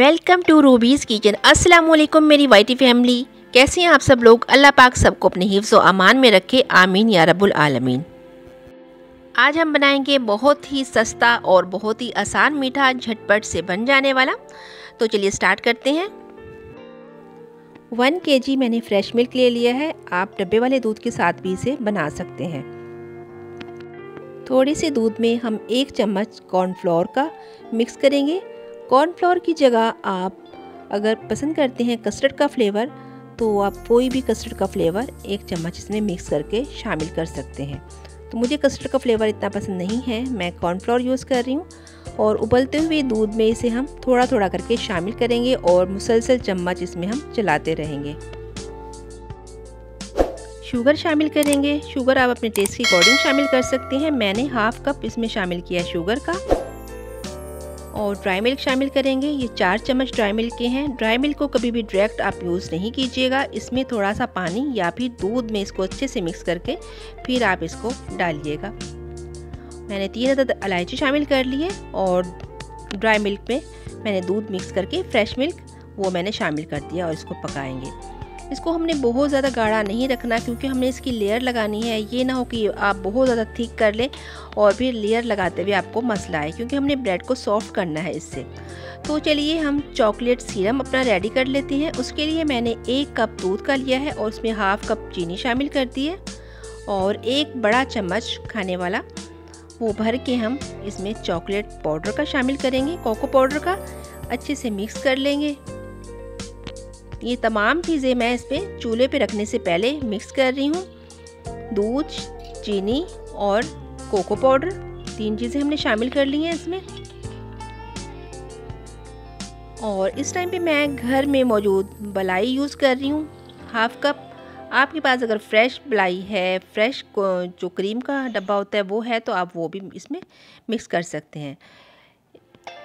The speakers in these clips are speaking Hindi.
Welcome to rubies kitchen. अस्सलाम वालेकुम मेरी वाइटी फैमिली। कैसे हैं आप सब लोग? अल्लाह पाक सबको अपने हिफ्ज़ अमान में रखे। आमीन या रब्बुल आलमीन। आज हम बनाएँगे बहुत ही सस्ता और बहुत ही आसान मीठा झटपट से बन जाने वाला। तो चलिए स्टार्ट करते हैं। वन के जी मैंने फ्रेश मिल्क ले लिया है। आप डब्बे वाले दूध के साथ भी इसे बना सकते हैं। थोड़ी सी दूध में हम एक चम्मच कॉर्नफ्लोर का मिक्स करेंगे। कॉर्नफ्लोर की जगह आप अगर पसंद करते हैं कस्टर्ड का फ्लेवर तो आप कोई भी कस्टर्ड का फ्लेवर एक चम्मच इसमें मिक्स करके शामिल कर सकते हैं। तो मुझे कस्टर्ड का फ्लेवर इतना पसंद नहीं है, मैं कॉर्नफ्लोर यूज़ कर रही हूँ। और उबलते हुए दूध में इसे हम थोड़ा थोड़ा करके शामिल करेंगे और मुसलसल चम्मच इसमें हम चलाते रहेंगे। शुगर शामिल करेंगे। शुगर आप अपने टेस्ट के अकॉर्डिंग शामिल कर सकते हैं। मैंने हाफ़ कप इसमें शामिल किया शुगर का। और ड्राई मिल्क शामिल करेंगे। ये चार चम्मच ड्राई मिल्क के हैं। ड्राई मिल्क को कभी भी डायरेक्ट आप यूज़ नहीं कीजिएगा। इसमें थोड़ा सा पानी या फिर दूध में इसको अच्छे से मिक्स करके फिर आप इसको डालिएगा। मैंने तीन अदद इलायची शामिल कर लिए और ड्राई मिल्क में मैंने दूध मिक्स करके फ्रेश मिल्क वो मैंने शामिल कर दिया और इसको पकाएँगे। इसको हमने बहुत ज़्यादा गाढ़ा नहीं रखना क्योंकि हमने इसकी लेयर लगानी है। ये ना हो कि आप बहुत ज़्यादा थिक कर लें और फिर लेयर लगाते हुए आपको मसला है क्योंकि हमने ब्रेड को सॉफ्ट करना है इससे। तो चलिए हम चॉकलेट सीरम अपना रेडी कर लेते हैं। उसके लिए मैंने एक कप दूध का लिया है और उसमें हाफ़ कप चीनी शामिल कर दी है और एक बड़ा चम्मच खाने वाला वो भर के हम इसमें चॉकलेट पाउडर का शामिल करेंगे। कोको पाउडर का अच्छे से मिक्स कर लेंगे। ये तमाम चीज़ें मैं इस पर चूल्हे पे रखने से पहले मिक्स कर रही हूँ। दूध, चीनी और कोको पाउडर तीन चीज़ें हमने शामिल कर ली हैं इसमें। और इस टाइम पे मैं घर में मौजूद बलाई यूज़ कर रही हूँ हाफ़ कप आपके पास अगर फ्रेश बलाई है फ्रेश जो क्रीम का डब्बा होता है, वो है तो आप वो भी इसमें मिक्स कर सकते हैं।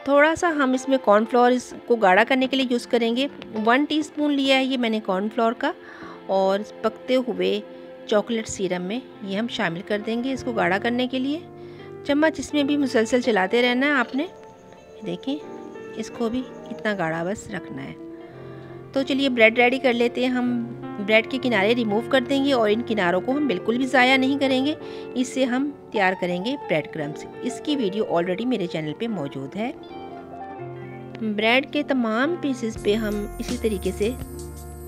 थोड़ा सा हम इसमें कॉर्नफ्लोर इसको गाढ़ा करने के लिए यूज़ करेंगे। वन टीस्पून लिया है ये मैंने कॉर्नफ्लोर का और पकते हुए चॉकलेट सीरम में ये हम शामिल कर देंगे इसको गाढ़ा करने के लिए। चम्मच इसमें भी मुसलसल चलाते रहना है आपने। देखिए इसको भी इतना गाढ़ा बस रखना है। तो चलिए ब्रेड रेडी कर लेते हैं। हम ब्रेड के किनारे रिमूव कर देंगे और इन किनारों को हम बिल्कुल भी ज़ाया नहीं करेंगे। इससे हम तैयार करेंगे ब्रेड क्रम्स इसकी वीडियो ऑलरेडी मेरे चैनल पे मौजूद है। ब्रेड के तमाम पीसेस पे हम इसी तरीके से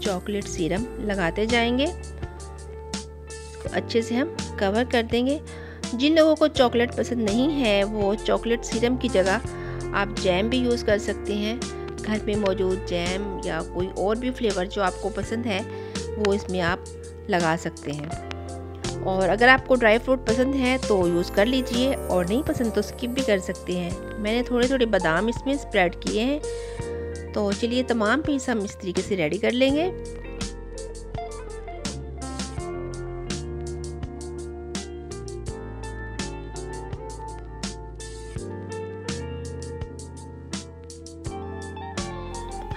चॉकलेट सीरम लगाते जाएँगे। अच्छे से हम कवर कर देंगे। जिन लोगों को चॉकलेट पसंद नहीं है, वो चॉकलेट सीरम की जगह आप जैम भी यूज़ कर सकते हैं। घर में मौजूद जैम या कोई और भी फ्लेवर जो आपको पसंद है, वो इसमें आप लगा सकते हैं। और अगर आपको ड्राई फ्रूट पसंद है तो यूज़ कर लीजिए और नहीं पसंद तो स्किप भी कर सकते हैं। मैंने थोड़े थोड़े बादाम इसमें स्प्रेड किए हैं। तो चलिए तमाम पीस हम इस तरीके से रेडी कर लेंगे।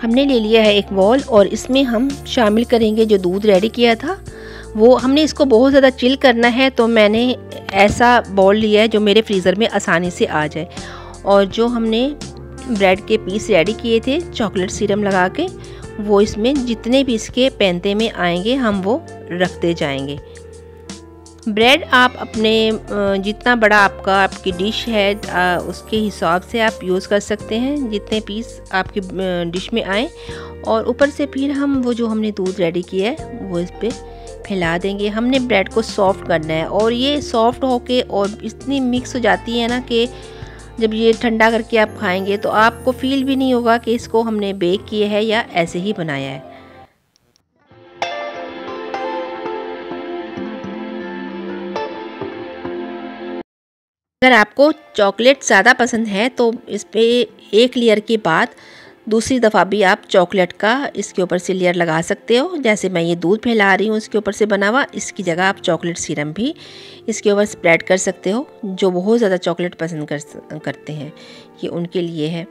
हमने ले लिया है एक बॉल और इसमें हम शामिल करेंगे जो दूध रेडी किया था। वो, हमने इसको बहुत ज़्यादा चिल करना है तो मैंने ऐसा बॉल लिया है जो मेरे फ्रीज़र में आसानी से आ जाए। और जो हमने ब्रेड के पीस रेडी किए थे चॉकलेट सीरम लगा के, वो इसमें जितने भी इसके पैंते में आएँगे, हम वो रखते जाएँगे। ब्रेड आप अपने जितना बड़ा आपका, आपकी डिश है उसके हिसाब से आप यूज़ कर सकते हैं, जितने पीस आपकी डिश में आए। और ऊपर से फिर हम वो जो हमने दूध रेडी किया है, वो इस पर फैला देंगे। हमने ब्रेड को सॉफ्ट करना है और ये सॉफ्ट होके और इतनी मिक्स हो जाती है ना कि जब ये ठंडा करके आप खाएँगे तो आपको फील भी नहीं होगा कि इसको हमने बेक किया है या ऐसे ही बनाया है। अगर आपको चॉकलेट ज़्यादा पसंद है तो इस पर एक लेयर के बाद दूसरी दफ़ा भी आप चॉकलेट का इसके ऊपर से लेयर लगा सकते हो। जैसे मैं ये दूध फैला रही हूँ इसके ऊपर से बना हुआ, इसकी जगह आप चॉकलेट सीरम भी इसके ऊपर स्प्रेड कर सकते हो, जो बहुत ज़्यादा चॉकलेट पसंद कर करते हैं। ये उनके लिए है।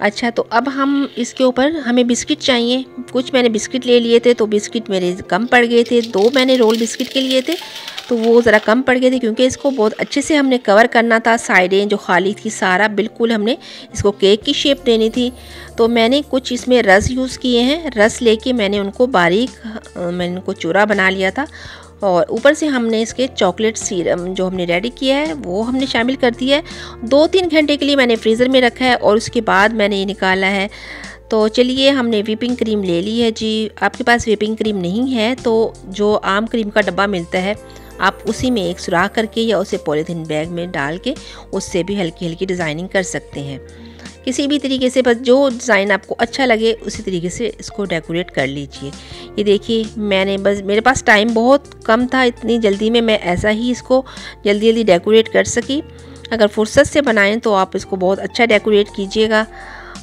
अच्छा तो अब हम इसके ऊपर, हमें बिस्किट चाहिए। कुछ मैंने बिस्किट ले लिए थे तो बिस्किट मेरे कम पड़ गए थे। दो मैंने रोल बिस्किट के लिए थे तो वो ज़रा कम पड़ गए थे, क्योंकि इसको बहुत अच्छे से हमने कवर करना था। साइडें जो खाली थी, सारा बिल्कुल हमने इसको केक की शेप देनी थी। तो मैंने कुछ इसमें रस यूज़ किए हैं। रस लेके मैंने उनको बारीक मैंने उनको चूरा बना लिया था। और ऊपर से हमने इसके चॉकलेट सीरम जो हमने रेडी किया है, वो हमने शामिल कर दिया है। दो तीन घंटे के लिए मैंने फ्रीज़र में रखा है और उसके बाद मैंने ये निकाला है। तो चलिए हमने विपिंग क्रीम ले ली है जी। आपके पास विपिंग क्रीम नहीं है तो जो आम क्रीम का डब्बा मिलता है, आप उसी में एक सुराख करके या उसे पॉलीथीन बैग में डाल के उससे भी हल्की हल्की डिज़ाइनिंग कर सकते हैं। किसी भी तरीके से, बस जो डिज़ाइन आपको अच्छा लगे, उसी तरीके से इसको डेकोरेट कर लीजिए। ये देखिए, मैंने बस, मेरे पास टाइम बहुत कम था, इतनी जल्दी में मैं ऐसा ही इसको जल्दी जल्दी डेकोरेट कर सकी। अगर फुर्सत से बनाएँ तो आप इसको बहुत अच्छा डेकोरेट कीजिएगा।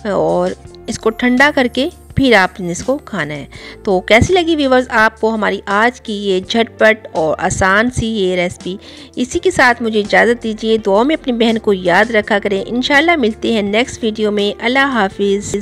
और इसको ठंडा करके फिर आपने इसको खाना है। तो कैसी लगी व्यूवर्स आपको हमारी आज की ये झटपट और आसान सी ये रेसिपी इसी के साथ मुझे इजाज़त दीजिए। दुआ में अपनी बहन को याद रखा करें। इन मिलते हैं नेक्स्ट वीडियो में। अल्लाह हाफिज़।